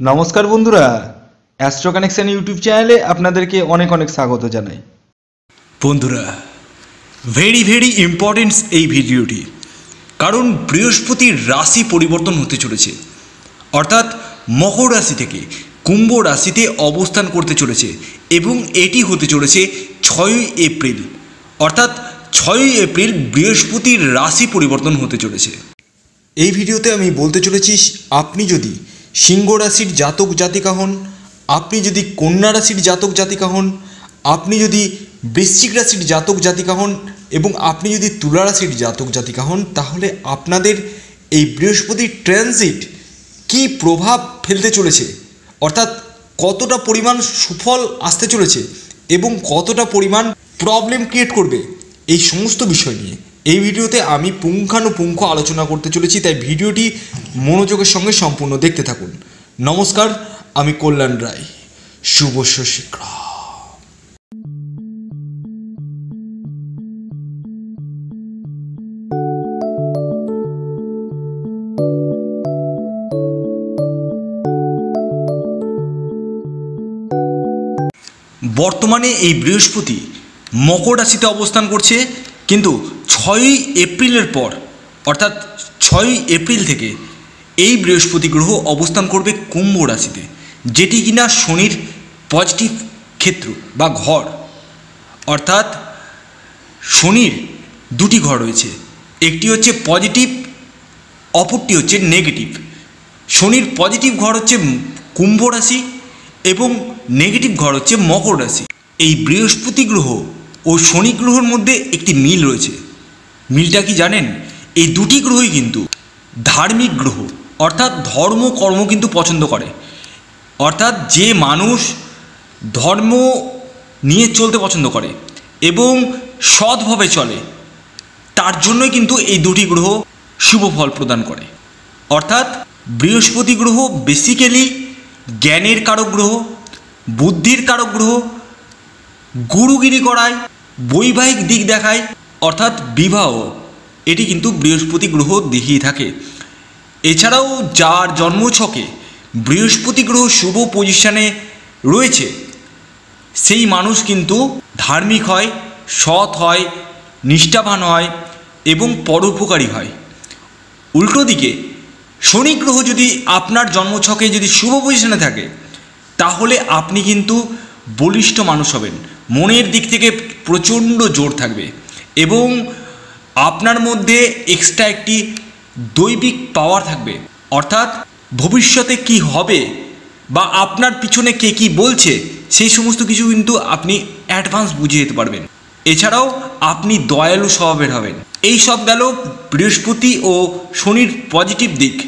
নমস্কার বন্ধুরা astro connection YouTube চ্যানেলে আপনাদেরকে অনেক অনেক স্বাগত জানাই। বন্ধুরা ভেরি ভেরি ইম্পর্টেন্স এই ভিডিওটি কারণ বৃহস্পতির রাশি পরিবর্তন হতে চলেছে। অর্থাৎ মকর রাশি থেকে কুম্ভ রাশিতে অবস্থান করতে চলেছে এবং এটি হতে চলেছে ছয়ই এপ্রিল। অর্থাৎ ছয়ই এপ্রিল বৃহস্পতির রাশি পরিবর্তন হতে চলেছে। এই ভিডিওতে আমি বলতে চলেছি আপনি যদি সিংহ রাশির জাতক জাতিকা হন, আপনি যদি কন্যা রাশির জাতক জাতিকা হন, আপনি যদি বৃশ্চিক রাশির জাতক জাতিকা হন এবং আপনি যদি তুলা রাশির জাতক জাতিকা হন, তাহলে আপনাদের এই বৃহস্পতির ট্রানজিট কি প্রভাব ফেলতে চলেছে? অর্থাৎ কতটা পরিমাণ সুফল আসতে চলেছে এবং কতটা পরিমাণ প্রবলেম ক্রিয়েট করবে? এই সমস্ত বিষয় নিয়ে। এই ভিডিওতে আমি পুঙ্খানুপুঙ্খ আলোচনা করতে চলেছি, তাই ভিডিওটি মনোযোগের সঙ্গে সম্পূর্ণ দেখতে থাকুন। নমস্কার, আমি কল্যাণ রায়। শুভ শীঘ্র বর্তমানে এই বৃহস্পতি মকর রাশিতে অবস্থান করছে কিন্তু ছয়ই এপ্রিলের পর, অর্থাৎ ছয়ই এপ্রিল থেকে এই বৃহস্পতি গ্রহ অবস্থান করবে কুম্ভ রাশিতে, যেটি কিনা শনির পজিটিভ ক্ষেত্র বা ঘর। অর্থাৎ শনির দুটি ঘর রয়েছে, একটি হচ্ছে পজিটিভ অপরটি হচ্ছে নেগেটিভ শনির পজিটিভ ঘর হচ্ছে কুম্ভ রাশি এবং নেগেটিভ ঘর হচ্ছে মকর রাশি। এই বৃহস্পতি গ্রহ ও শনি গ্রহর মধ্যে একটি মিল রয়েছে। মিলটা কি জানেন? এই দুটি গ্রহই কিন্তু ধার্মিক গ্রহ, অর্থাৎ ধর্ম, কর্ম কিন্তু পছন্দ করে। অর্থাৎ যে মানুষ ধর্ম নিয়ে চলতে পছন্দ করে এবং সৎভাবে চলে, তার জন্যই কিন্তু এই দুটি গ্রহ শুভ ফল প্রদান করে। অর্থাৎ বৃহস্পতি গ্রহ বেসিক্যালি জ্ঞানের কারক গ্রহ, বুদ্ধির কারক গ্রহ, গুরুগিরি করায় বৈবাহিক দিক দেখায়, অর্থাৎ বিবাহ। এটি কিন্তু বৃহস্পতি গ্রহ দেখিয়ে থাকে। এছাড়াও যার জন্মছকে বৃহস্পতি গ্রহ শুভ পজিশনে রয়েছে, সেই মানুষ কিন্তু ধার্মিক হয়, সৎ হয়, নিষ্ঠাবান হয় এবং পরোপকারী হয়। উল্টো দিকে, শনি গ্রহ যদি আপনার জন্মছকে যদি শুভ পজিশনে থাকে, তাহলে আপনি কিন্তু বলিষ্ঠ মানুষ হবেন। মনের দিক থেকে প্রচণ্ড জোর থাকবে এবং আপনার মধ্যে এক্সট্রা একটি দৈবিক পাওয়ার থাকবে। অর্থাৎ ভবিষ্যতে কি হবে বা আপনার পিছনে কে কি বলছে, সেই সমস্ত কিছু কিন্তু আপনি অ্যাডভান্স বুঝে যেতে পারবেন। এছাড়াও আপনি দয়ালু স্বভাবের হবেন। এই সব গেল বৃহস্পতি ও শনির পজিটিভ দিক।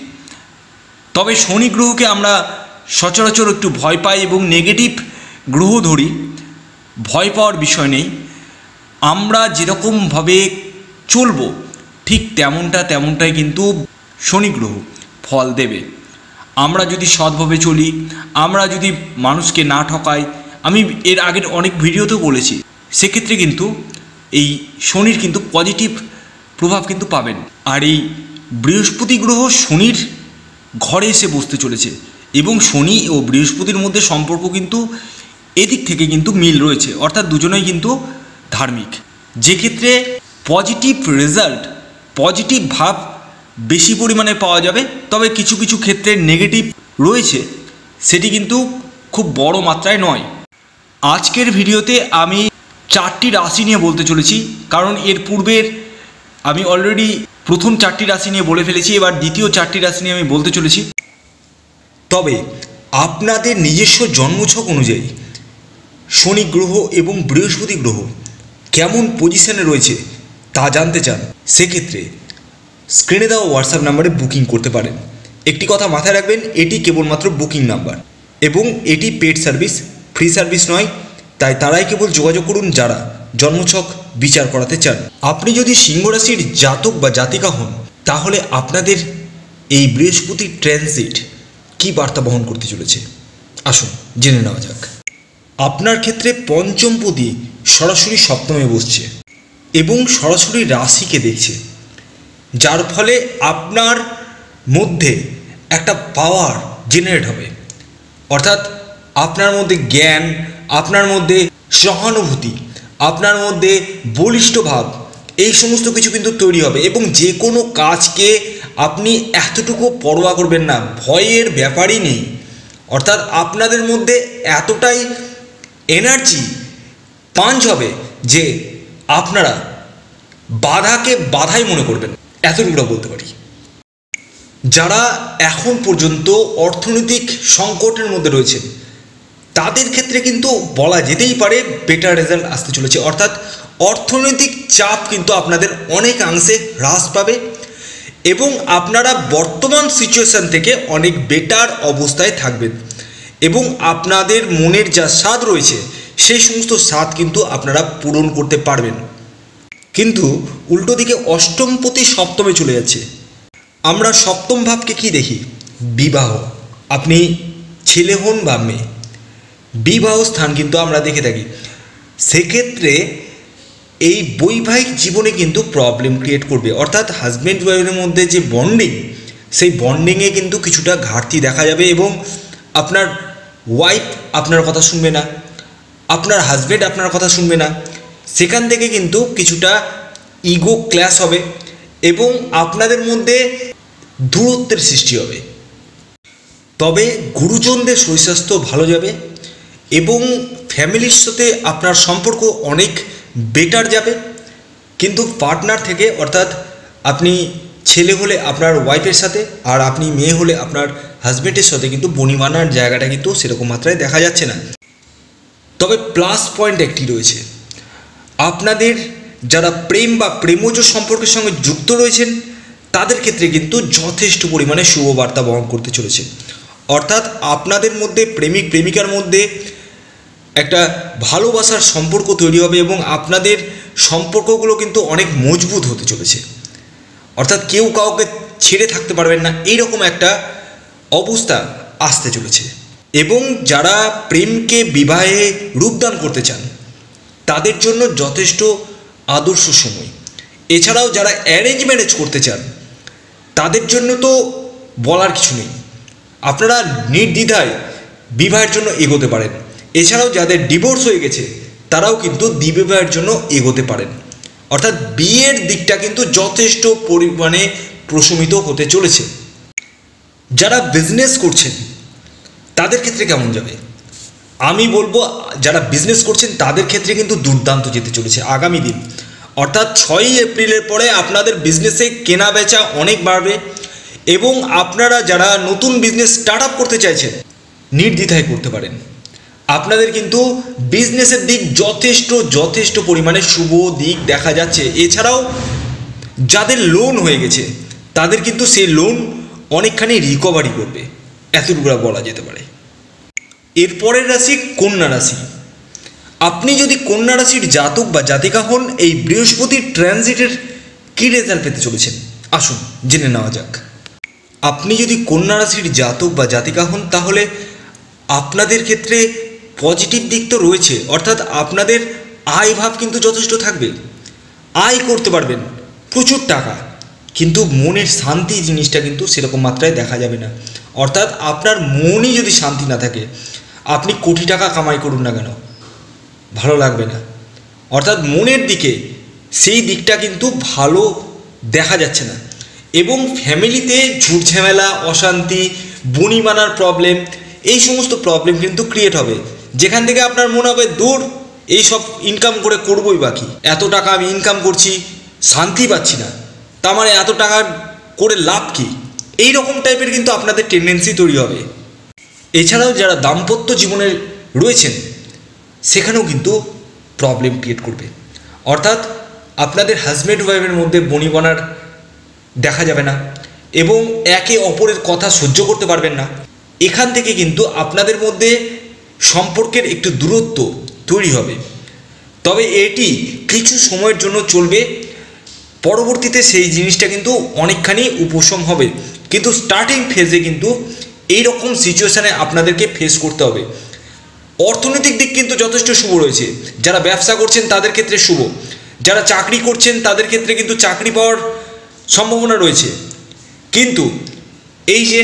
তবে শনি গ্রহকে আমরা সচরাচর একটু ভয় পাই এবং নেগেটিভ গ্রহ ধরি। ভয় পাওয়ার বিষয় নেই। আমরা যেরকমভাবে চলব, ঠিক তেমনটা তেমনটাই কিন্তু শনি গ্রহ ফল দেবে। আমরা যদি সৎভাবে চলি, আমরা যদি মানুষকে না ঠকাই, আমি এর আগের অনেক ভিডিওতেও বলেছি, সেক্ষেত্রে কিন্তু এই শনির কিন্তু পজিটিভ প্রভাব কিন্তু পাবেন। আর এই বৃহস্পতি গ্রহ শনির ঘরে এসে বসতে চলেছে এবং শনি ও বৃহস্পতির মধ্যে সম্পর্ক কিন্তু এদিক থেকে কিন্তু মিল রয়েছে, অর্থাৎ দুজনেই কিন্তু ধার্মিক। যে ক্ষেত্রে পজিটিভ রেজাল্ট পজিটিভ ভাব বেশি পরিমাণে পাওয়া যাবে, তবে কিছু কিছু ক্ষেত্রে নেগেটিভ রয়েছে, সেটি কিন্তু খুব বড় মাত্রায় নয়। আজকের ভিডিওতে আমি চারটি রাশি নিয়ে বলতে চলেছি, কারণ এর পূর্বের আমি অলরেডি প্রথম চারটি রাশি নিয়ে বলে ফেলেছি, এবার দ্বিতীয় চারটি রাশি নিয়ে আমি বলতে চলেছি। তবে আপনাদের নিজস্ব জন্মছক অনুযায়ী শনি গ্রহ এবং বৃহস্পতি গ্রহ কেমন পজিশনে রয়েছে তা জানতে চান, সেক্ষেত্রে স্ক্রিনে দেওয়া হোয়াটসঅ্যাপ নাম্বারে বুকিং করতে পারেন। একটি কথা মাথায় রাখবেন, এটি কেবলমাত্র বুকিং নাম্বার এবং এটি পেড সার্ভিস ফ্রি সার্ভিস নয়, তাই তারাই কেবল যোগাযোগ করুন যারা জন্মছক বিচার করাতে চান। আপনি যদি সিংহ রাশির জাতক বা জাতিকা হন, তাহলে আপনাদের এই বৃহস্পতির ট্রানজিট কী বার্তা বহন করতে চলেছে? আসুন, জেনে নেওয়া যাক। আপনার ক্ষেত্রে পঞ্চমপতি সরাসরি সপ্তমে বসছে এবং সরাসরি রাশিকে দেখছে, যার ফলে আপনার মধ্যে একটা পাওয়ার জেনারেট হবে। অর্থাৎ আপনার মধ্যে জ্ঞান, আপনার মধ্যে সহানুভূতি, আপনার মধ্যে বলিষ্ঠ ভাব, এই সমস্ত কিছু কিন্তু তৈরি হবে এবং যে কোনো কাজকে আপনি এতটুকু পরোয়া করবেন না, ভয়ের ব্যাপারই নেই। অর্থাৎ আপনাদের মধ্যে এতটাই এনার্জি পাঞ্চ হবে যে আপনারা বাধাকে বাধাই মনে করবেন এতটুকুটা বলতে পারি। যারা এখন পর্যন্ত অর্থনৈতিক সংকটের মধ্যে রয়েছেন, তাদের ক্ষেত্রে কিন্তু বলা যেতেই পারে বেটার রেজাল্ট আসতে চলেছে। অর্থাৎ অর্থনৈতিক চাপ কিন্তু আপনাদের অনেকাংশে হ্রাস পাবে এবং আপনারা বর্তমান সিচুয়েশান থেকে অনেক বেটার অবস্থায় থাকবেন। এবং আপনাদের মনের যা স্বাদ রয়েছে, সেই সমস্ত স্বাদ কিন্তু আপনারা পূরণ করতে পারবেন। কিন্তু উল্টো দিকে অষ্টম অষ্টমপতি সপ্তমে চলে যাচ্ছে। আমরা সপ্তম ভাবকে কি দেখি? বিবাহ। আপনি ছেলে হন বা মেয়ে। বিবাহ স্থান কিন্তু আমরা দেখে থাকি। সেক্ষেত্রে এই বৈবাহিক জীবনে কিন্তু প্রবলেম ক্রিয়েট করবে। অর্থাৎ হাজব্যান্ড ওয়াইফের মধ্যে যে বন্ডিং সেই বন্ডিংয়ে কিন্তু কিছুটা ঘাটতি দেখা যাবে এবং আপনার ওয়াইফ আপনার কথা শুনবে না, আপনার হাজব্যান্ড আপনার কথা শুনবে না, সেখান থেকে কিন্তু কিছুটা ইগো ক্ল্যাশ হবে এবং আপনাদের মধ্যে দূরত্বের সৃষ্টি হবে। তবে গুরুজনদের শরীরস্বাস্থ্য ভালো যাবে এবং ফ্যামিলির সাথে আপনার সম্পর্ক অনেক বেটার যাবে। কিন্তু পার্টনার থেকে অর্থাৎ আপনি ছেলে হলে আপনার ওয়াইফের সাথে আর আপনি মেয়ে হলে আপনার হাজব্যান্ডের সাথে কিন্তু বনিমানার জায়গাটা কিন্তু সেরকম মাত্রায় দেখা যাচ্ছে না। তবে প্লাস পয়েন্ট একটি রয়েছে। আপনাদের যারা প্রেম বা প্রেমজ সম্পর্কের সঙ্গে যুক্ত রয়েছেন, তাদের ক্ষেত্রে কিন্তু যথেষ্ট পরিমাণে শুভ বার্তা বহন করতে চলেছে। অর্থাৎ আপনাদের মধ্যে প্রেমিক, প্রেমিকার মধ্যে একটা ভালোবাসার সম্পর্ক তৈরি হবে এবং আপনাদের সম্পর্কগুলো কিন্তু অনেক মজবুত হতে চলেছে। অর্থাৎ কেউ কাউকে ছেড়ে থাকতে পারবেন না। এইরকম একটা অবস্থা আসতে চলেছে। এবং যারা প্রেমকে বিবাহে রূপদান করতে চান, তাদের জন্য যথেষ্ট আদর্শ সময়। এছাড়াও যারা অ্যারেঞ্জ ম্যারেজ করতে চান, তাদের জন্য তো বলার কিছু নেই। আপনারা নির্দ্বিধায় বিবাহের জন্য এগোতে পারেন। এছাড়াও যাদের ডিভোর্স হয়ে গেছে, তারাও কিন্তু দ্বিবিবাহের জন্য এগোতে পারেন। অর্থাৎ বিয়ের দিকটা কিন্তু যথেষ্ট পরিমাণে প্রশমিত হতে চলেছে। যারা বিজনেস করছেন, তাদের ক্ষেত্রে কেমন যাবে? আমি বলব, যারা বিজনেস করছেন, তাদের ক্ষেত্রে কিন্তু দুর্দান্ত যেতে চলেছে আগামী দিন। অর্থাৎ ছয়ই এপ্রিলের পরে আপনাদের বিজনেসে কেনা বেচা অনেক বাড়বে এবং আপনারা যারা নতুন বিজনেস স্টার্ট আপ করতে চাইছেন, নির্দ্বিধায় করতে পারেন। আপনাদের কিন্তু বিজনেসের দিক যথেষ্ট যথেষ্ট পরিমাণে শুভ দিক দেখা যাচ্ছে। এছাড়াও, যাদের লোন হয়ে গেছে, তাদের কিন্তু সেই লোন অনেকখানি রিকভারি করবে এতটুকুরা বলা যেতে পারে। এরপরের রাশি কন্যা রাশি। আপনি যদি কন্যা রাশির জাতক বা জাতিকা হন, এই বৃহস্পতির ট্রানজিটের কী রেজাল্ট পেতে চলেছেন? আসুন জেনে নেওয়া যাক। আপনি যদি কন্যা রাশির জাতক বা জাতিকা হন, তাহলে আপনাদের ক্ষেত্রে পজিটিভ দিক তো রয়েছে, অর্থাৎ আপনাদের আয় ভাব কিন্তু যথেষ্ট থাকবে। আয় করতে পারবেন। প্রচুর টাকা। কিন্তু মনের শান্তি জিনিসটা কিন্তু সেরকম মাত্রায় দেখা যাবে না। অর্থাৎ আপনার মনই যদি শান্তি না থাকে, আপনি কোটি টাকা কামাই করুন না কেন? ভালো লাগবে না। অর্থাৎ মনের দিকে সেই দিকটা কিন্তু ভালো দেখা যাচ্ছে না। এবং ফ্যামিলিতে ঝুটঝামেলা, অশান্তি, বনিমানার প্রবলেম এই সমস্ত প্রবলেম কিন্তু ক্রিয়েট হবে। যেখান থেকে আপনার মনে হবে, দূর, এই সব ইনকাম করে করবই বাকি। এত টাকা আমি ইনকাম করছি, শান্তি পাচ্ছি না। তার মানে এত টাকা করে লাভ কি? এই রকম টাইপের কিন্তু আপনাদের টেন্ডেন্সি তৈরি হবে। এছাড়াও যারা দাম্পত্য জীবনে রয়েছেন, সেখানেও কিন্তু প্রবলেম ক্রিয়েট করবে। অর্থাৎ আপনাদের হাজব্যান্ড ওয়াইফের মধ্যে বনিবনার দেখা যাবে না এবং একে অপরের কথা সহ্য করতে পারবেন না। এখান থেকে কিন্তু আপনাদের মধ্যে সম্পর্কের একটু দূরত্ব তৈরি হবে। তবে এটি কিছু সময়ের জন্য চলবে পরবর্তীতে সেই জিনিসটা কিন্তু অনেকখানি উপশম হবে। কিন্তু স্টার্টিং ফেজে কিন্তু এই রকম সিচুয়েশানে আপনাদেরকে ফেস করতে হবে। অর্থনৈতিক দিক কিন্তু যথেষ্ট শুভ রয়েছে। যারা ব্যবসা করছেন তাদের ক্ষেত্রে শুভ। যারা চাকরি করছেন তাদের ক্ষেত্রে কিন্তু চাকরি পাওয়ার সম্ভাবনা রয়েছে। কিন্তু এই যে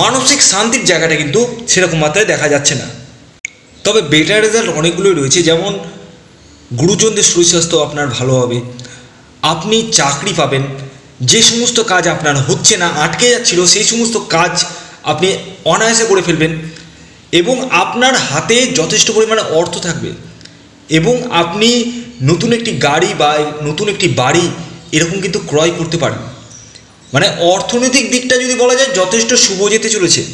মানসিক শান্তির জায়গাটা কিন্তু সেরকম মাত্রায় দেখা যাচ্ছে না। তবে বেটার রেজাল্ট অনেকগুলোই রয়েছে। যেমন গুরুজনদের শরীর স্বাস্থ্য আপনার ভালো হবে। আপনি চাকরি পাবেন। যে সমস্ত কাজ আপনার হচ্ছে না, আটকে যাচ্ছিল, সেই সমস্ত কাজ আপনি অনায়াসে করে ফেলবেন এবং আপনার হাতে যথেষ্ট পরিমাণে অর্থ থাকবে এবং আপনি নতুন একটি গাড়ি বা নতুন একটি বাড়ি এরকম কিন্তু ক্রয় করতে পারেন। মানে অর্থনৈতিক দিকটা যদি বলা যায়, যথেষ্ট শুভ যেতে চলেছে।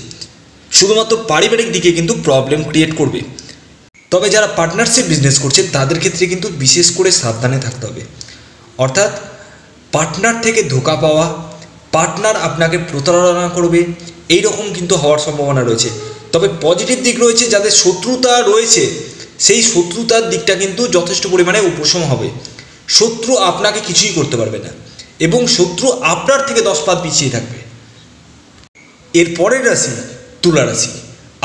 শুধুমাত্র পারিবারিক দিকে কিন্তু প্রবলেম ক্রিয়েট করবে। তবে যারা পার্টনারশিপ বিজনেস করছেন তাদের ক্ষেত্রে কিন্তু বিশেষ করে সাবধানে থাকতে হবে। অর্থাৎ পার্টনার থেকে ধোকা পাওয়া পার্টনার আপনাকে প্রতারণা করবে এই রকম কিন্তু হওয়ার সম্ভাবনা রয়েছে। তবে পজিটিভ দিক রয়েছে, যাদের শত্রুতা রয়েছে, সেই শত্রুতার দিকটা কিন্তু যথেষ্ট পরিমাণে উপশম হবে। শত্রু আপনাকে কিছুই করতে পারবে না, এবং শত্রু আপনার থেকে দশ পাত পিছিয়ে থাকবে। এর পরের রাশি তুলা রাশি।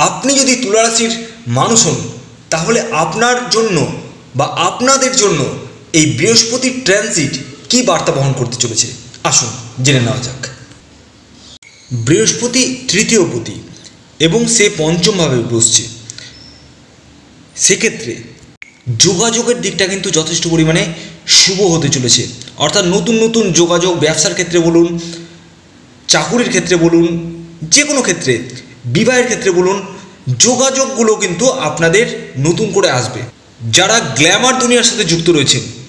আপনি যদি তুলা রাশির মানুষ হন, তাহলে আপনার জন্য বা আপনাদের জন্য এই বৃহস্পতির ট্রানজিট কি বার্তা বহন করতে চলেছে? আসুন জেনে নেওয়া যাক। বৃহস্পতি তৃতীয় পতি এবং সে পঞ্চমভাবে বসছে। সেক্ষেত্রে যোগাযোগের দিকটা কিন্তু যথেষ্ট পরিমাণে শুভ হতে চলেছে। অর্থাৎ নতুন নতুন যোগাযোগ, ব্যবসার ক্ষেত্রে বলুন, চাকুরির ক্ষেত্রে বলুন যে কোনো ক্ষেত্রে, বিবাহের ক্ষেত্রে বলুন, যোগাযোগগুলো কিন্তু আপনাদের নতুন করে আসবে। যারা গ্ল্যামার দুনিয়ার সাথে যুক্ত রয়েছেন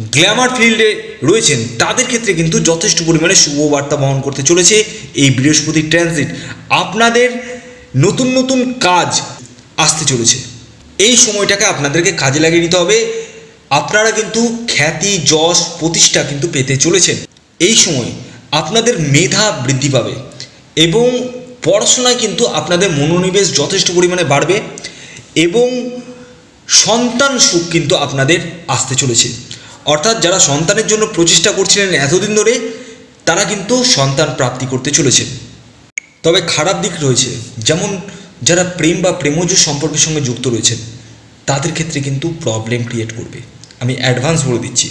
গ্ল্যামার ফিল্ডে রয়েছেন। তাদের ক্ষেত্রে কিন্তু যথেষ্ট পরিমাণে শুভ বার্তা বহন করতে চলেছে এই বৃহস্পতি ট্রানজিট। আপনাদের নতুন নতুন কাজ আসতে চলেছে। এই সময়টাকে আপনাদেরকে কাজে লাগিয়ে নিতে হবে। আপনারা কিন্তু খ্যাতি, যশ, প্রতিষ্ঠা কিন্তু পেতে চলেছেন। এই সময় আপনাদের মেধা বৃদ্ধি পাবে এবং পড়াশোনায় কিন্তু আপনাদের মনোনিবেশ যথেষ্ট পরিমাণে বাড়বে এবং সন্তান সুখ কিন্তু আপনাদের আসতে চলেছে। অর্থাৎ যারা সন্তানের জন্য প্রচেষ্টা করছিলেন এতদিন ধরে, তারা কিন্তু সন্তান প্রাপ্তি করতে চলেছেন। তবে খারাপ দিক রয়েছে। যেমন যারা প্রেম বা প্রেমজ সম্পর্কের সঙ্গে যুক্ত রয়েছেন, তাদের ক্ষেত্রে কিন্তু প্রবলেম ক্রিয়েট করবে। আমি অ্যাডভান্স বলে দিচ্ছি।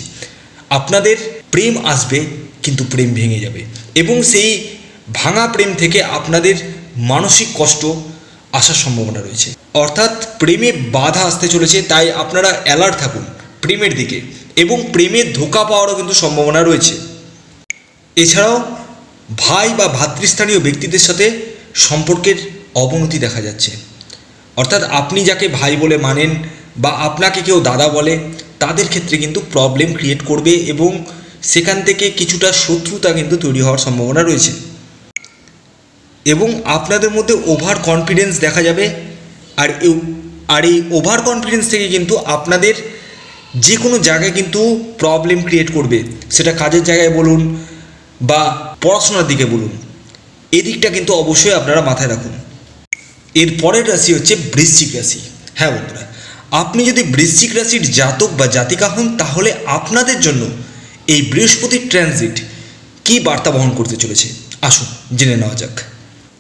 আপনাদের প্রেম আসবে, কিন্তু প্রেম ভেঙে যাবে। এবং সেই ভাঙা প্রেম থেকে আপনাদের মানসিক কষ্ট আসার সম্ভাবনা রয়েছে। অর্থাৎ প্রেমে বাধা আসতে চলেছে, তাই আপনারা অ্যালার্ট থাকুন প্রেমের দিকে। এবং প্রেমে ধোকা পাওয়ারও কিন্তু সম্ভাবনা রয়েছে। এছাড়াও, ভাই বা ভাতৃস্থানীয় ব্যক্তিদের সাথে সম্পর্কের অবনতি দেখা যাচ্ছে। অর্থাৎ আপনি যাকে ভাই বলে মানেন বা আপনাকে কেউ দাদা বলে, তাদের ক্ষেত্রে কিন্তু প্রবলেম ক্রিয়েট করবে এবং সেখান থেকে কিছুটা শত্রুতা কিন্তু তৈরি হওয়ার সম্ভাবনা রয়েছে। এবং আপনাদের মধ্যে ওভার কনফিডেন্স দেখা যাবে, আর আর এই ওভার কনফিডেন্স থেকে কিন্তু আপনাদের যে কোনো জায়গায় কিন্তু প্রবলেম ক্রিয়েট করবে। সেটা কাজের জায়গায় বলুন বা পড়াশোনার দিকে বলুন। এদিকটা কিন্তু অবশ্যই আপনারা মাথায় রাখুন। এর পরের রাশি হচ্ছে বৃশ্চিক রাশি। হ্যাঁ বন্ধুরা, আপনি যদি বৃশ্চিক রাশির জাতক বা জাতিকা হন, তাহলে আপনাদের জন্য এই বৃহস্পতির ট্রানজিট কী বার্তা বহন করতে চলেছে? আসুন জেনে নেওয়া যাক।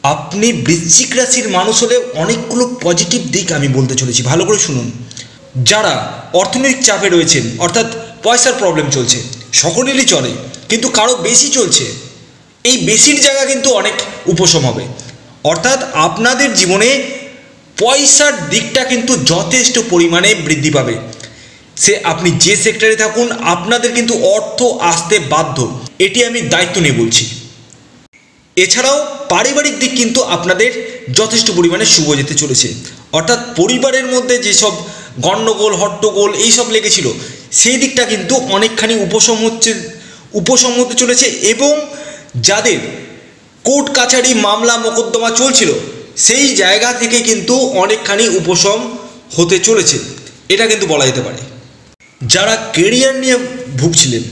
আপনি বৃশ্চিক রাশির মানুষ হলে অনেকগুলো পজিটিভ দিক আমি বলতে চলেছি। ভালো করে শুনুন। যারা অর্থনৈতিক চাপে রয়েছেন, অর্থাৎ পয়সার প্রবলেম চলছে, সকলেরই চলে, কিন্তু কারও বেশি চলছে। এই বেশির জায়গা কিন্তু অনেক উপশম হবে। অর্থাৎ আপনাদের জীবনে পয়সার দিকটা কিন্তু যথেষ্ট পরিমাণে বৃদ্ধি পাবে। সে আপনি যে সেক্টরে থাকুন, আপনাদের কিন্তু অর্থ আসতে বাধ্য। এটি আমি দায়িত্ব নিয়ে বলছি। এছাড়াও পারিবারিক দিক কিন্তু আপনাদের যথেষ্ট পরিমাণে শুভ যেতে চলেছে। অর্থাৎ পরিবারের মধ্যে যেসব গণ্ডগোল, হট্টগোল এইসব লেগেছিল। সেই দিকটা কিন্তু অনেকখানি উপশম হচ্ছে, উপশম হতে চলেছে এবং যাদের কোর্ট কাছারি মামলা মোকদ্দমা চলছিল, সেই জায়গা থেকে কিন্তু অনেকখানি উপশম হতে চলেছে। এটা কিন্তু বলা যেতে পারে। যারা কেরিয়ার নিয়ে ভুগছিলেন,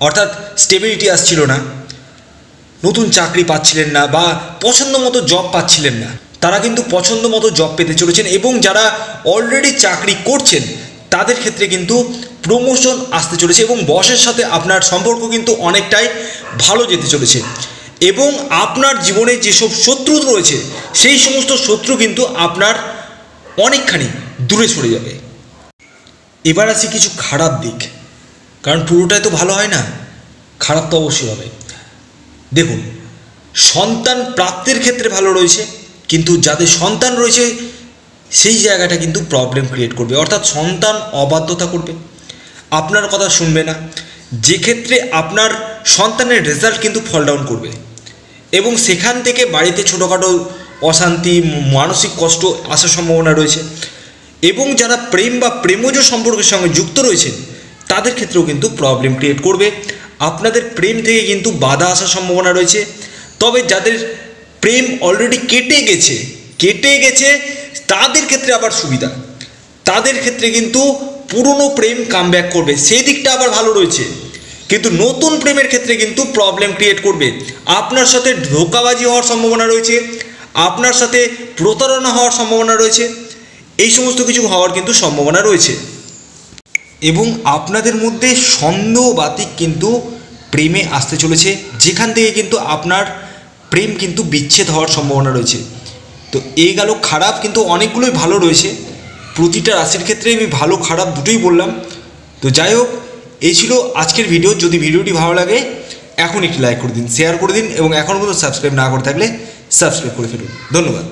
অর্থাৎ স্টেবিলিটি আসছিল না, নতুন চাকরি পাচ্ছিলেন না বা পছন্দ মতো জব পাচ্ছিলেন না তারা কিন্তু পছন্দ মতো জব পেতে চলেছেন এবং যারা অলরেডি চাকরি করছেন, তাদের ক্ষেত্রে কিন্তু প্রমোশন আসতে চলেছে এবং বসের সাথে আপনার সম্পর্ক কিন্তু অনেকটাই ভালো যেতে চলেছে। এবং আপনার জীবনে যেসব শত্রু রয়েছে, সেই সমস্ত শত্রু কিন্তু আপনার অনেকখানি দূরে সরে যাবে। এবার আসি কিছু খারাপ দিক, কারণ পুরোটাই তো ভালো হয় না, খারাপ তো অবশ্যই হবে। দেখুন, সন্তান প্রাপ্তির ক্ষেত্রে ভালো রয়েছে কিন্তু যাদের সন্তান রয়েছে, সেই জায়গাটা কিন্তু প্রবলেম ক্রিয়েট করবে। অর্থাৎ সন্তান অবাধ্যতা করবে। আপনার কথা শুনবে না। যে ক্ষেত্রে আপনার সন্তানের রেজাল্ট কিন্তু ফল ডাউন করবে। এবং সেখান থেকে বাড়িতে ছোটোখাটো অশান্তি, মানসিক কষ্ট আসার সম্ভাবনা রয়েছে। এবং যারা প্রেম বা প্রেমজ সম্পর্কের সঙ্গে যুক্ত রয়েছেন, তাদের ক্ষেত্রেও কিন্তু প্রবলেম ক্রিয়েট করবে। আপনাদের প্রেম থেকে কিন্তু বাধা আসার সম্ভাবনা রয়েছে। তবে যাদের প্রেম অলরেডি কেটে গেছে কেটে গেছে, তাদের ক্ষেত্রে আবার সুবিধা। তাদের ক্ষেত্রে কিন্তু পুরনো প্রেম কামব্যাক করবে, সেই দিকটা আবার ভালো রয়েছে। কিন্তু নতুন প্রেমের ক্ষেত্রে কিন্তু প্রবলেম ক্রিয়েট করবে। আপনার সাথে ধোকাবাজি হওয়ার সম্ভাবনা রয়েছে, আপনার সাথে প্রতারণা হওয়ার সম্ভাবনা রয়েছে, এই সমস্ত কিছু হওয়ার কিন্তু সম্ভাবনা রয়েছে। এবং আপনাদের মধ্যে সন্দেহ বাতিক কিন্তু প্রেমে আসতে চলেছে, যেখান থেকে কিন্তু আপনার প্রেম কিন্তু বিচ্ছেদ হওয়ার সম্ভাবনা রয়েছে। তো এই গেল খারাপ, কিন্তু অনেকগুলোই ভালো রয়েছে। প্রতিটা রাশির ক্ষেত্রে আমি ভালো, খারাপ দুটোই বললাম। তো যাই হোক, এই ছিল আজকের ভিডিও। যদি ভিডিওটি ভালো লাগে, এখন একটি লাইক করে দিন শেয়ার করে দিন, এবং এখন পর্যন্ত সাবস্ক্রাইব না করে থাকলে সাবস্ক্রাইব করে ফেলুন। ধন্যবাদ।